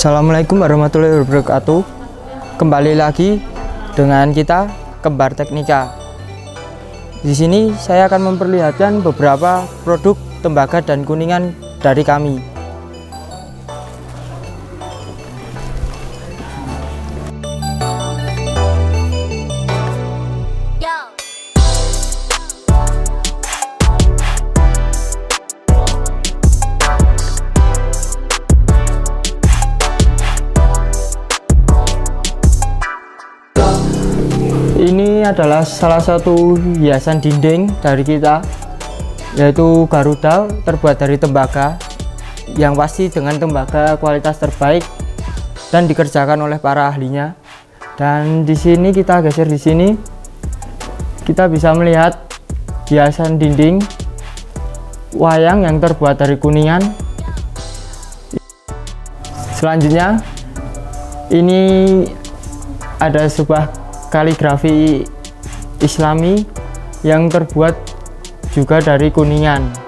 Assalamualaikum warahmatullahi wabarakatuh. Kembali lagi dengan kita Kembar Teknika. Di sini saya akan memperlihatkan beberapa produk tembaga dan kuningan dari kami. Ini adalah salah satu hiasan dinding dari kita yaitu Garuda terbuat dari tembaga yang pasti dengan tembaga kualitas terbaik dan dikerjakan oleh para ahlinya. Dan di sini kita geser di sini kita bisa melihat hiasan dinding wayang yang terbuat dari kuningan. Selanjutnya ini ada sebuah kaligrafi islami yang terbuat juga dari kuningan